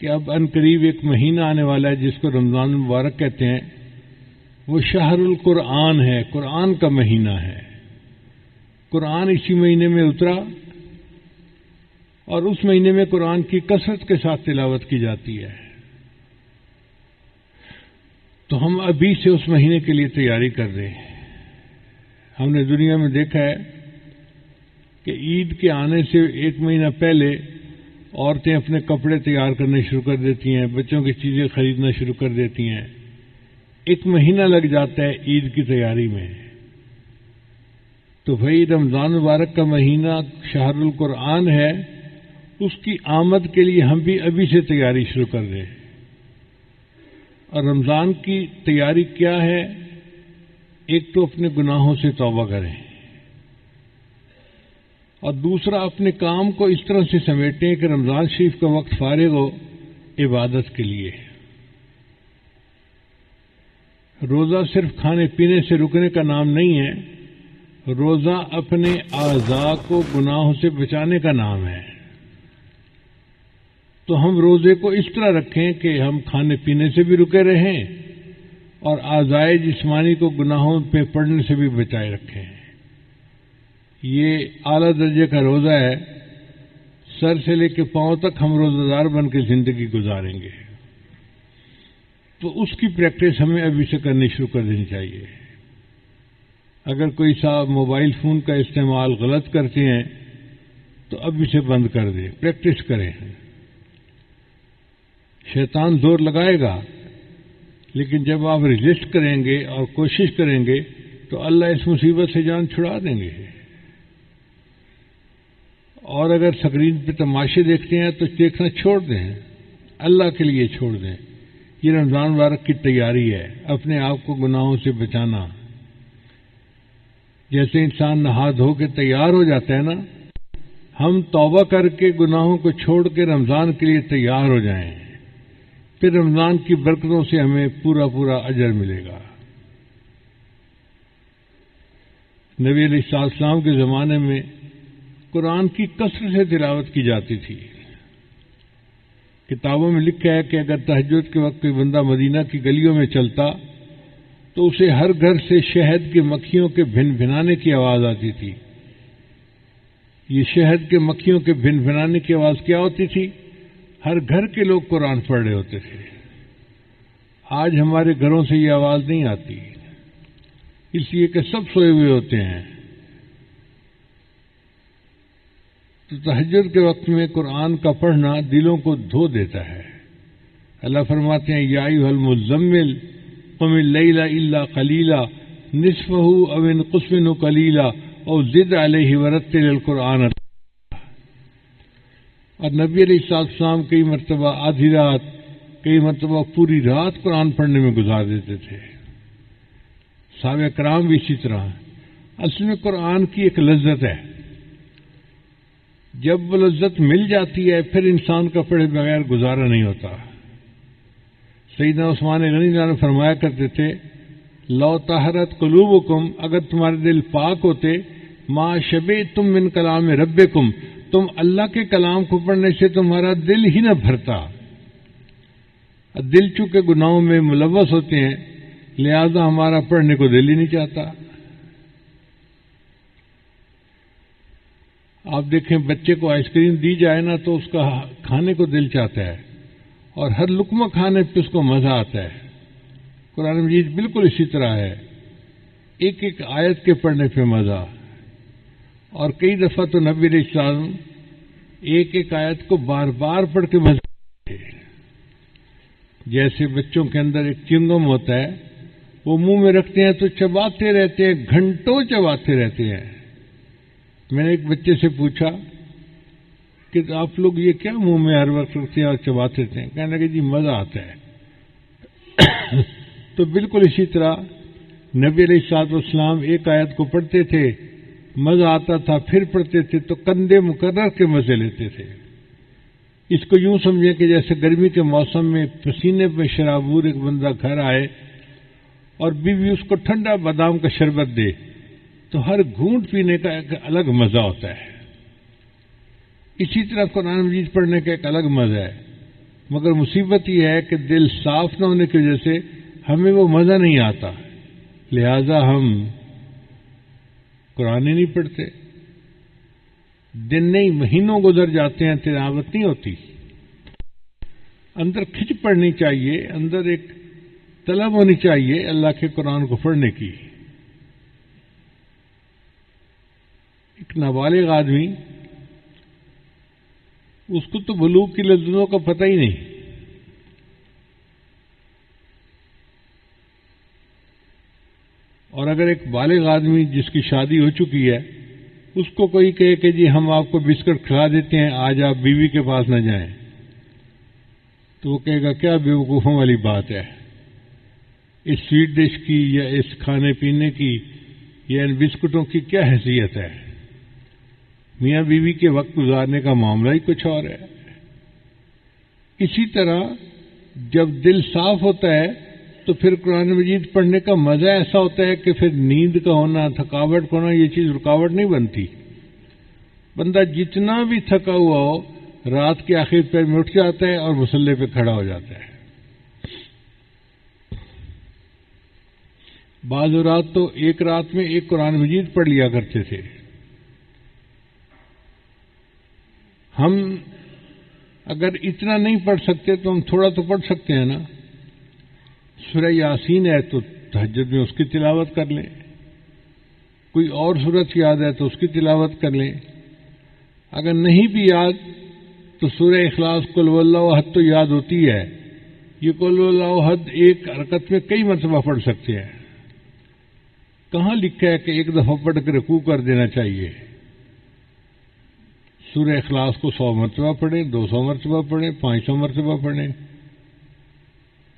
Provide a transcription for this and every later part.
कि अब अनकरीब एक महीना आने वाला है जिसको रमज़ान मुबारक कहते हैं, वो शाहरुल कुरआन है, कुरान का महीना है। कुरान इसी महीने में उतरा और उस महीने में कुरान की कसरत के साथ तिलावत की जाती है। तो हम अभी से उस महीने के लिए तैयारी कर रहे हैं। हमने दुनिया में देखा है कि ईद के आने से एक महीना पहले औरतें अपने कपड़े तैयार करने शुरू कर देती हैं, बच्चों की चीज़ें खरीदना शुरू कर देती हैं। एक महीना लग जाता है ईद की तैयारी में। तो भाई रमज़ान मुबारक का महीना शाहरुल कुरान है, उसकी आमद के लिए हम भी अभी से तैयारी शुरू कर दें। और रमज़ान की तैयारी क्या है? एक तो अपने गुनाहों से तौबा करें। और दूसरा, अपने काम को इस तरह से समेटें कि रमज़ान शरीफ का वक्त फारिग हो, इबादत के लिए। रोजा सिर्फ़ खाने पीने से रुकने का नाम नहीं है, रोजा अपने आजा को गुनाहों से बचाने का नाम है। तो हम रोज़े को इस तरह रखें कि हम खाने पीने से भी रुके रहें और आजाए जिस्मानी को गुनाहों पे पड़ने से भी बचाए रखें। ये आला दर्जे का रोजा है, सर से लेकर पाँव तक हम रोजादार बन के ज़िंदगी गुजारेंगे। तो उसकी प्रैक्टिस हमें अभी से करनी शुरू कर देनी चाहिए। अगर कोई साहब मोबाइल फ़ोन का इस्तेमाल गलत करते हैं तो अभी से बंद कर दें, प्रैक्टिस करें। शैतान ज़ोर लगाएगा, लेकिन जब आप रजिस्ट करेंगे और कोशिश करेंगे तो अल्लाह इस मुसीबत से जान छुड़ा देंगे। और अगर स्क्रीन पे तमाशे देखते हैं तो देखना छोड़ दें। अल्लाह के लिए छोड़ दें। ये रमज़ान मुबारक की तैयारी है। अपने आप को गुनाहों से बचाना। जैसे इंसान नहा धो के तैयार हो जाता है ना, हम तौबा करके गुनाहों को छोड़ के रमज़ान के लिए तैयार हो जाएँ, फिर रमज़ान की बरकतों से हमें पूरा पूरा अजर मिलेगा। नबी अलैहिस्सलाम के जमाने में कुरान की कसर से तिलावत की जाती थी। किताबों में लिखा है कि अगर तहजद के वक्त कोई बंदा मदीना की गलियों में चलता तो उसे हर घर से शहद के मक्खियों के भिन भिनाने की आवाज़ आती थी। ये शहद के मक्खियों के भिन भिनाने की आवाज़ क्या होती थी? हर घर के लोग कुरान पढ़ रहे होते थे। आज हमारे घरों से ये आवाज़ नहीं आती। इसलिए कि सब सोए हुए होते हैं तो तहजद के वक्त में कुरान का पढ़ना दिलों को धो देता है। अल्लाह फरमाते हैं याई मुजम्मिल कमिल इल्ला कलीला, निसफहू अविन कुसमिन कलीला और जिद अलही वरत्तिल कुरान और नबी अलैहिस्सलाम कई मरतबा आधी रात, कई मरतबा पूरी रात कुरान पढ़ने में गुजार देते थे। सावे कराम भी इसी तरह असल में कुरान की एक लज्जत है। जब वो लज्जत मिल जाती है, फिर इंसान का पढ़े बगैर गुजारा नहीं होता। सईदा उस्मान गनी फरमाया करते थे, लो ताहरत कलूबकुम, अगर तुम्हारे दिल पाक होते, माँ शबे तुम मिन कलाम रब्बे कुम तुम अल्लाह के कलाम को पढ़ने से तुम्हारा दिल ही न भरता। दिल चूँकि गुनाहों में मुलवस होते हैं, लिहाजा हमारा पढ़ने को दिल ही नहीं चाहता। आप देखें, बच्चे को आइसक्रीम दी जाए ना तो उसका खाने को दिल चाहता है। और हर लुकमा खाने पे उसको मज़ा आता है। कुरान मजीद बिल्कुल इसी तरह है। एक एक आयत के पढ़ने पे मज़ा। और कई दफ़ा तो नबी इस्लाम एक एक आयत को बार बार पढ़ के मज़ा जैसे बच्चों के अंदर एक चिंगम होता है, वो मुँह में रखते हैं तो चबाते रहते हैं, घंटों चबाते रहते हैं। मैंने एक बच्चे से पूछा कि तो आप लोग ये क्या मुँह में हर वक्त रखते हैं और चबाते थे कहने लगे, जी, मज़ा आता है। तो बिल्कुल इसी तरह नबी अलैहिस्सलाम एक आयत को पढ़ते थे, मज़ा आता था, फिर पढ़ते थे तो कंधे मुकर्र के मज़े लेते थे। इसको यूँ समझे कि जैसे गर्मी के मौसम में पसीने में शराबूर एक बंदा घर आए और बीवी उसको ठंडा बादाम का शरबत दे। तो हर घूंट पीने का एक अलग मज़ा होता है। इसी तरह कुरान मजीद पढ़ने का एक अलग मज़ा है। मगर मुसीबत यह है कि दिल साफ़ न होने की वजह से हमें वो मज़ा नहीं आता। लिहाजा हम कुरान ही नहीं पढ़ते। दिन नहीं, महीनों गुजर जाते हैं, तिलावत नहीं होती। अंदर खिंच पड़नी चाहिए, अंदर एक तलब होनी चाहिए अल्लाह के कुरान को पढ़ने की। एक नाबालिग आदमी, उसको तो बलूक की लज्जतों का पता ही नहीं। और अगर एक बालिग आदमी जिसकी शादी हो चुकी है, उसको कोई कहे कि जी हम आपको बिस्कुट खिला देते हैं, आज आप बीवी के पास न जाएँ तो वो कहेगा, क्या बेवकूफ़ों वाली बात है? इस स्वीट डिश की या इस खाने पीने की या इन बिस्कुटों की क्या हैसियत है? मियाँ बीवी के वक्त गुजारने का मामला ही कुछ और है। इसी तरह जब दिल साफ़ होता है तो फिर कुरान मजीद पढ़ने का मज़ा ऐसा होता है कि फिर नींद का होना, थकावट का होना, ये चीज़ रुकावट नहीं बनती। बंदा जितना भी थका हुआ हो, रात के आखिर पैर में उठ जाता है और मुसल्ले पे खड़ा हो जाता है। बाज रात तो एक रात में एक कुरान मजीद पढ़ लिया करते थे। हम अगर इतना नहीं पढ़ सकते तो हम थोड़ा तो पढ़ सकते हैं ना। सुरह यासीन है तो तहजद में उसकी तिलावत कर लें। कोई और सूरत याद है तो उसकी तिलावत कर लें। अगर नहीं भी याद तो सूर्य इखलास कुलवल्लाहद तो याद होती है। ये कुलवल्लाहद एक हरकत में कई मरतबा पढ़ सकते हैं। कहाँ लिखा है कि एक दफ़ा पढ़ कर रकू कर देना चाहिए? सूर्य इखलास को सौ मरतबा पढ़ें, दो सौ मरतबा पढ़ें, पाँच सौ मरतबा पढ़ें।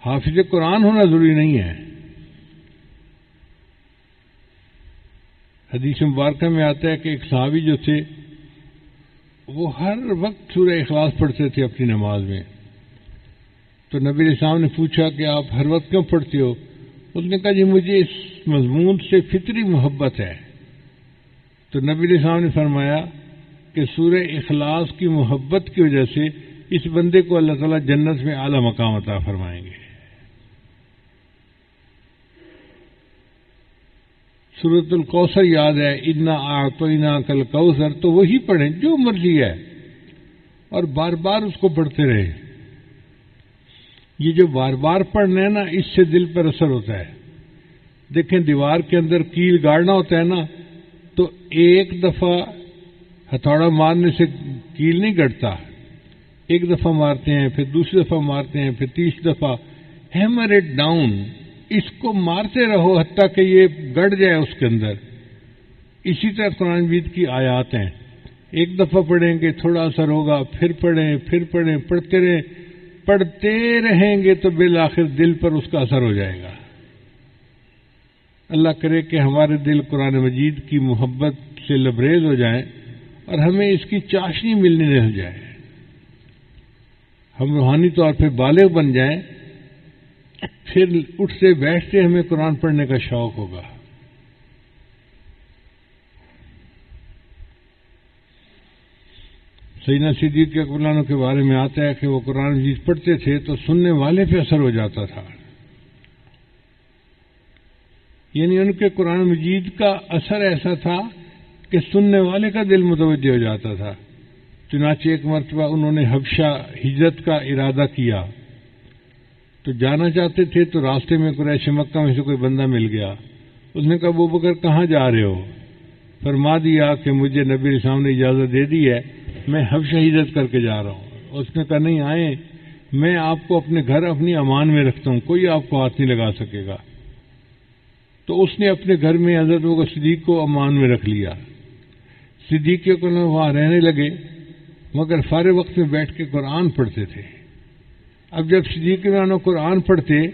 हाफिज कुरान होना ज़रूरी नहीं है। हदीस मुबारक में आता है कि एक साहबी जो थे, वो हर वक्त सूर्य इखलास पढ़ते थे अपनी नमाज़ में। तो नबी साहब ने पूछा कि आप हर वक्त क्यों पढ़ते हो? उसने कहा, जी, मुझे इस मजमून से फितरी मोहब्बत है। तो नबी साहब ने फरमाया कि सूर्य इखलास की मोहब्बत की वजह से इस बंदे को अल्लाह ताला जन्नत में आला मकाम अता फरमाएँगे। सूरतुल कौसर याद है, इन्ना आतोना कल कौसर तो वही पढ़ें, जो मर्ज़ी है, और बार बार उसको पढ़ते रहे। ये जो बार बार पढ़ना है ना, इससे दिल पर असर होता है। देखें, दीवार के अंदर कील गाड़ना होता है ना तो एक दफ़ा हथौड़ा मारने से कील नहीं गढ़ता एक दफ़ा मारते हैं, फिर दूसरी दफ़ा मारते हैं, फिर तीसरी दफ़ा। हैमर इट डाउन इसको मारते रहो हत्या कि ये गड़ जाए उसके अंदर। इसी तरह कुरान बीत की आयात हैं। एक दफ़ा पढ़ेंगे, थोड़ा असर होगा, फिर पढ़ें फिर पढ़ें, पढ़ते रहें। पढ़ते रहेंगे तो बिल आखिर दिल पर उसका असर हो जाएगा। अल्लाह करे कि हमारे दिल कुरान मजीद की मोहब्बत से लबरेज हो जाए। और हमें इसकी चाशनी मिलने रह जाए। हम रूहानी तौर पर बाले बन जाएँ, फिर उठते बैठते हमें कुरान पढ़ने का शौक होगा। सईना सिद्दीक के अकबलानों के बारे में आता है कि वो कुरान मजीद पढ़ते थे तो सुनने वाले पे असर हो जाता था। यानी उनके कुरान मजीद का असर ऐसा था कि सुनने वाले का दिल मुतवजह हो जाता था। चुनाचे एक मरतबा उन्होंने हबशा हिजरत का इरादा किया। तो जाना चाहते थे तो रास्ते में कुरैश मक्का में से कोई बंदा मिल गया। उसने कहा वो बकर, कहाँ जा रहे हो? फरमा दिया कि मुझे नबी साहब ने इजाज़त दे दी है, मैं हब शहीदत करके जा रहा हूँ। उसने कहा, नहीं, आए। मैं आपको अपने घर, अपनी अमान में रखता हूँ। कोई आपको हाथ नहीं लगा सकेगा। तो उसने अपने घर में हज़रत वो सिद्दीक को अमान में रख लिया। सिद्दीक के वहाँ रहने लगे, मगर सारे वक्त में बैठ के कुरान पढ़ते थे। अब जब सिद्दीक रानो कुरान पढ़ते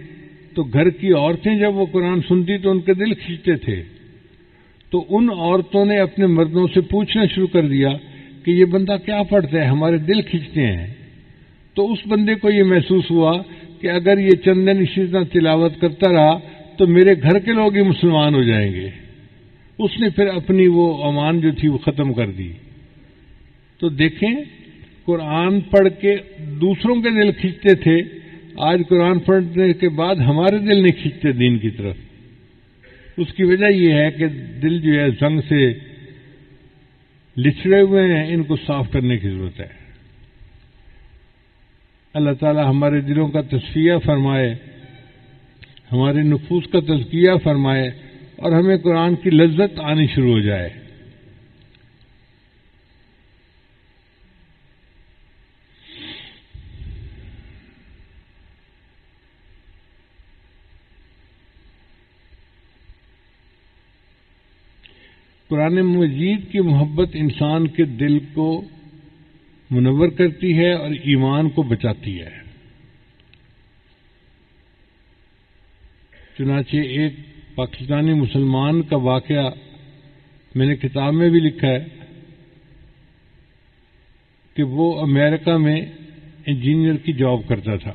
तो घर की औरतें जब वो कुरान सुनती तो उनके दिल खींचते थे। तो उन औरतों ने अपने मर्दों से पूछना शुरू कर दिया कि ये बंदा क्या पढ़ता है, हमारे दिल खींचते हैं। तो उस बंदे को ये महसूस हुआ कि अगर ये चंदन इसी तरह तिलावत करता रहा तो मेरे घर के लोग ही मुसलमान हो जाएँगे। उसने फिर अपनी वो अमान जो थी वो खत्म कर दी। तो देखें, कुरान पढ़ के दूसरों के दिल खींचते थे, आज कुरान पढ़ने के बाद हमारे दिल नहीं खींचते दीन की तरफ़। उसकी वजह यह है कि दिल जो है जंग से लिछड़े हुए हैं, इनको साफ़ करने की ज़रूरत है। अल्लाह ताला हमारे दिलों का तस्फिया फरमाए, हमारे नफूस का तस्किया फरमाए और हमें कुरान की लज्जत आनी शुरू हो जाए। कुरान मजीद की मोहब्बत इंसान के दिल को मुनवर करती है और ईमान को बचाती है। चुनाचे एक पाकिस्तानी मुसलमान का वाकया मैंने किताब में भी लिखा है कि वो अमेरिका में इंजीनियर की जॉब करता था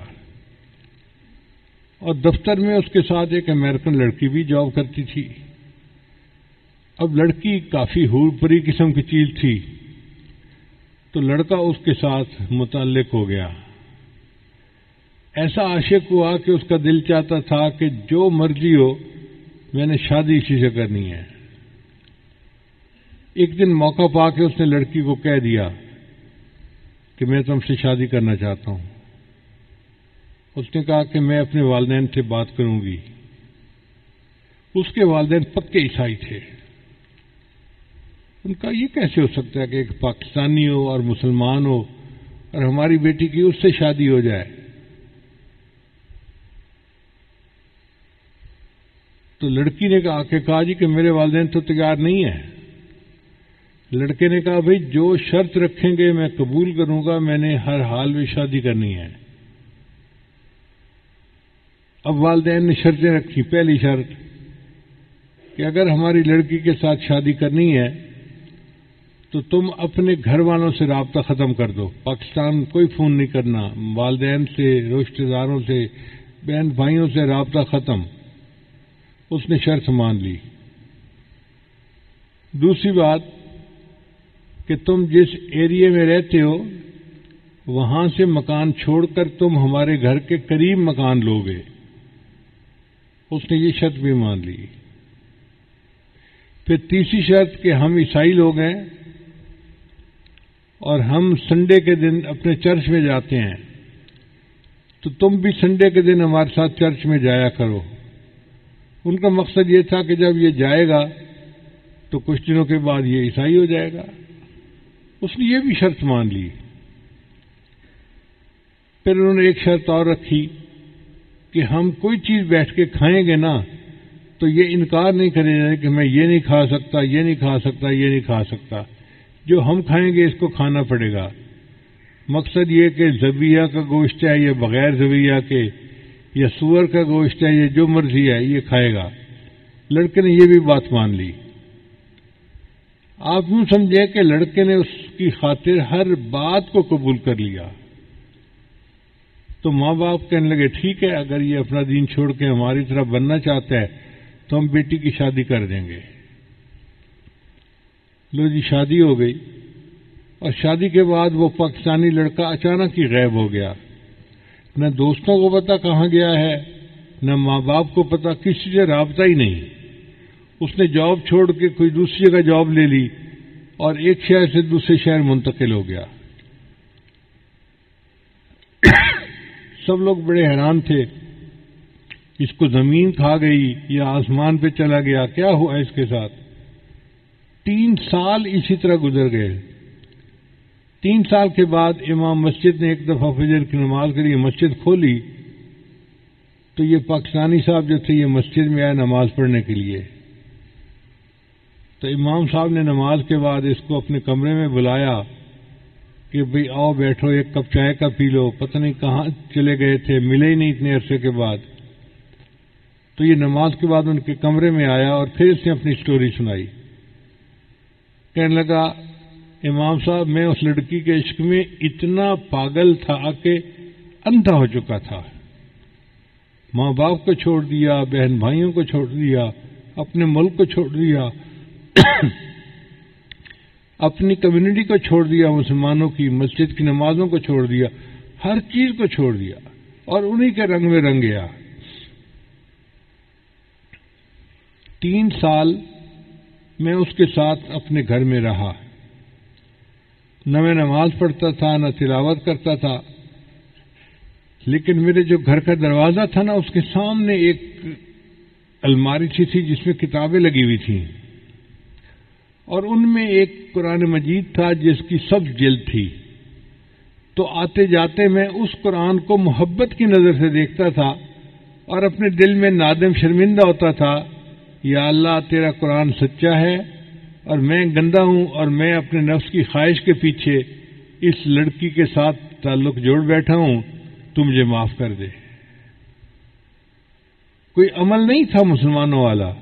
और दफ्तर में उसके साथ एक अमेरिकन लड़की भी जॉब करती थी। अब लड़की काफ़ी हूरपरी किस्म की चीज़ थी तो लड़का उसके साथ मुतल हो गया। ऐसा आशिक हुआ कि उसका दिल चाहता था कि जो मर्ज़ी हो मैंने शादी इसी से करनी है। एक दिन मौका पाके उसने लड़की को कह दिया कि मैं तुमसे शादी करना चाहता हूँ। उसने कहा कि मैं अपने वालदेन से बात करूँगी। उसके वालदेन पक्के ईसाई थे। उनका ये कैसे हो सकता है कि एक पाकिस्तानी हो और मुसलमान हो और हमारी बेटी की उससे शादी हो जाए? तो लड़की ने कहा कि कहा जी कि मेरे वालदेन तो तैयार नहीं है। लड़के ने कहा, भाई, जो शर्त रखेंगे, मैं कबूल करूँगा, मैंने हर हाल में शादी करनी है। अब वालदेन ने शर्तें रखी। पहली शर्त, कि अगर हमारी लड़की के साथ शादी करनी है तो तुम अपने घर वालों से रबता खत्म कर दो। पाकिस्तान कोई फ़ोन नहीं करना। वालदेन से, रिश्तेदारों से बहन भाइयों से रबता खत्म। उसने शर्त मान ली। दूसरी बात कि तुम जिस एरिया में रहते हो, वहाँ से मकान छोड़कर तुम हमारे घर के करीब मकान लोगे। उसने ये शर्त भी मान ली। फिर तीसरी शर्त कि हम ईसाई लोग हैं और हम संडे के दिन अपने चर्च में जाते हैं। तो तुम भी संडे के दिन हमारे साथ चर्च में जाया करो। उनका मकसद ये था कि जब ये जाएगा तो कुछ दिनों के बाद ये ईसाई हो जाएगा। उसने ये भी शर्त मान ली। फिर उन्होंने एक शर्त और रखी कि हम कोई चीज़ बैठ के खाएँगे ना तो ये इनकार नहीं करेंगे कि मैं ये नहीं खा सकता, ये नहीं खा सकता, ये नहीं खा सकता। जो हम खाएँगे, इसको खाना पड़ेगा। मकसद ये कि जबिया का गोश्त है, ये बगैर जबिया के या सुअर का गोश्त है, ये जो मर्ज़ी है, ये खाएगा। लड़के ने ये भी बात मान ली। आप यूँ समझे कि लड़के ने उसकी खातिर हर बात को कबूल कर लिया। तो माँ बाप कहने लगे, ठीक है, अगर ये अपना दीन छोड़ के हमारी तरफ़ बनना चाहता है तो हम बेटी की शादी कर देंगे। लो जी, शादी हो गई। और शादी के बाद वो पाकिस्तानी लड़का अचानक ही गायब हो गया। न दोस्तों को पता कहाँ गया है, न माँ बाप को पता किसी से रबता ही नहीं। उसने जॉब छोड़ के कोई दूसरी जगह जॉब ले ली और एक शहर से दूसरे शहर मुंतकिल हो गया। सब लोग बड़े हैरान थे। इसको ज़मीन खा गई या आसमान पे चला गया, क्या हुआ इसके साथ? तीन साल इसी तरह गुजर गए। तीन साल के बाद इमाम मस्जिद ने एक दफ़ा फजर की नमाज़ के लिए मस्जिद खोली। तो ये पाकिस्तानी साहब जो थे, ये मस्जिद में आए नमाज़ पढ़ने के लिए। तो इमाम साहब ने नमाज़ के बाद इसको अपने कमरे में बुलाया कि भाई आओ बैठो, एक कप चाय का पी लो। पता नहीं कहाँ चले गए थे, मिले ही नहीं इतने अरसे के बाद। तो ये नमाज़ के बाद उनके कमरे में आया और फिर इसने अपनी स्टोरी सुनाई। कहने लगा इमाम साहब, मैं उस लड़की के इश्क में इतना पागल था कि अंधा हो चुका था। माँ बाप को छोड़ दिया बहन भाइयों को छोड़ दिया, अपने मुल्क को छोड़ दिया, अपनी कम्युनिटी को छोड़ दिया, मुसलमानों की, मस्जिद की नमाजों को छोड़ दिया, हर चीज़ को छोड़ दिया, और उन्हीं के रंग में रंग गया। तीन साल मैं उसके साथ अपने घर में रहा। न मैं नमाज़ पढ़ता था, न तिलावत करता था। लेकिन मेरे जो घर का दरवाज़ा था ना, उसके सामने एक अलमारी सी थी, जिसमें किताबें लगी हुई थी। और उनमें एक कुरान मजीद था, जिसकी सब जिल्द थी। तो आते जाते मैं उस कुरान को मोहब्बत की नज़र से देखता था, और अपने दिल में नादम शर्मिंदा होता था, या अल्लाह, तेरा कुरान सच्चा है और मैं गंदा हूँ और मैं अपने नफ्स की ख्वाहिश के पीछे इस लड़की के साथ ताल्लुक जोड़ बैठा हूँ तू मुझे माफ़ कर दे। कोई अमल नहीं था मुसलमानों वाला।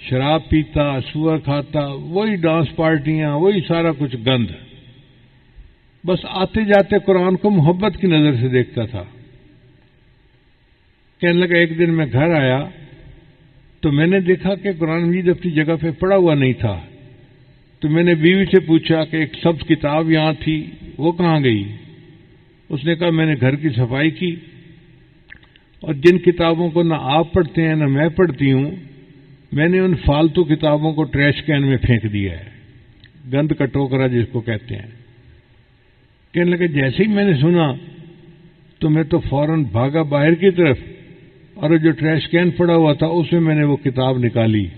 शराब पीता, सुअर खाता, वही डांस पार्टियाँ, वही सारा कुछ गंद। बस आते जाते कुरान को मोहब्बत की नज़र से देखता था। कहने लगा, एक दिन मैं घर आया तो मैंने देखा कि कुरान मजीद अपनी जगह पे पड़ा हुआ नहीं था। तो मैंने बीवी से पूछा कि एक सब्ज किताब यहाँ थी, वो कहाँ गई? उसने कहा, मैंने घर की सफ़ाई की और जिन किताबों को ना आप पढ़ते हैं, ना मैं पढ़ती हूँ, मैंने उन फालतू किताबों को ट्रैश कैन में फेंक दिया है। गंद का टोकरा जिसको कहते हैं। कहने लगे, जैसे ही मैंने सुना तो मैं तो फ़ौरन भागा बाहर की तरफ़ और जो ट्रैश कैन पड़ा हुआ था, उसमें मैंने वो किताब निकाली।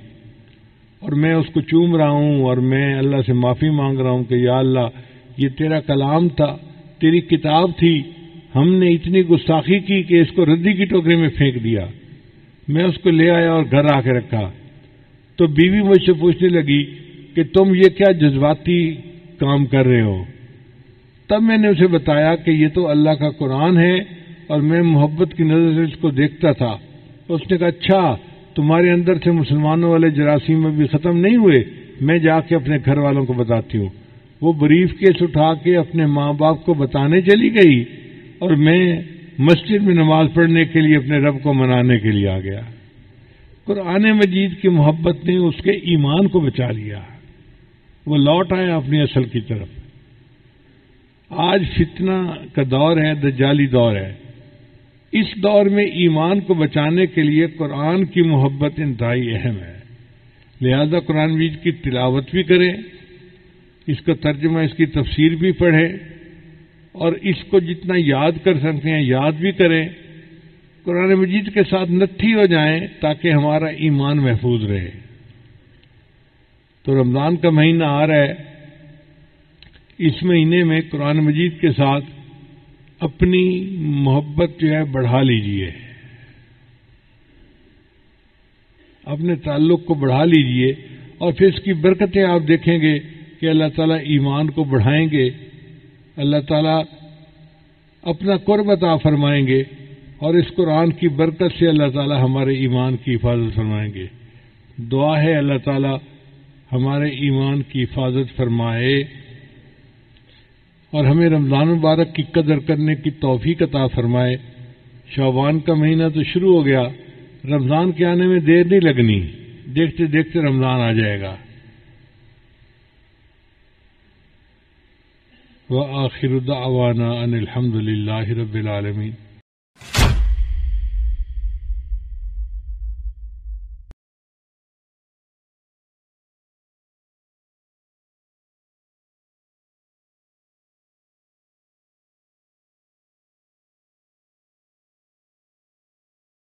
और मैं उसको चूम रहा हूँ, और मैं अल्लाह से माफ़ी मांग रहा हूँ कि या अल्लाह, ये तेरा कलाम था, तेरी किताब थी, हमने इतनी गुस्ताखी की कि इसको रद्दी की टोकरी में फेंक दिया। मैं उसको ले आया और घर आके रखा। तो बीवी मुझसे पूछने लगी कि तुम ये क्या जज्बाती काम कर रहे हो? तब मैंने उसे बताया कि ये तो अल्लाह का कुरान है और मैं मोहब्बत की नज़र से इसको देखता था। उसने कहा अच्छा तुम्हारे अंदर से मुसलमानों वाले जरासीम में भी खत्म नहीं हुए। मैं जाके अपने घर वालों को बताती हूँ। वो बरीफ केस उठा के अपने माँ बाप को बताने चली गई और मैं मस्जिद में नमाज़ पढ़ने के लिए अपने रब को मनाने के लिए आ गया। कुरान मजीद की मोहब्बत ने उसके ईमान को बचा लिया। वो लौट आया अपनी असल की तरफ़। आज फितना का दौर है दजाली दौर है। इस दौर में ईमान को बचाने के लिए कुरान की मोहब्बत इंतहाई अहम है। लिहाजा कुरान मजीद की तिलावत भी करें, इसका तर्जमा, इसकी तफसीर भी पढ़ें, और इसको जितना याद कर सकते हैं, याद भी करें। कुरान मजीद के साथ नत्थी हो जाएँ, ताकि हमारा ईमान महफूज रहे। तो रमज़ान का महीना आ रहा है। इस महीने में कुरान मजीद के साथ अपनी मोहब्बत जो है बढ़ा लीजिए। अपने ताल्लुक को बढ़ा लीजिए और फिर इसकी बरकतें आप देखेंगे कि अल्लाह ताला ईमान को बढ़ाएँगे। अल्लाह ताला अपना कुर्बता फरमाएँगे और इस कुरान की बरकत से अल्लाह ताला हमारे ईमान की हिफाजत फरमाएँगे। दुआ है अल्लाह ताला हमारे ईमान की हिफाजत फरमाए। और हमें रमज़ान मुबारक की कदर करने की तोफ़ी अता फरमाए। शाबान का महीना तो शुरू हो गया, रमज़ान के आने में देर नहीं लगनी। देखते देखते रमज़ान आ जाएगा। व आखिर दावाना अनिलहमदिल्ला रबालमीन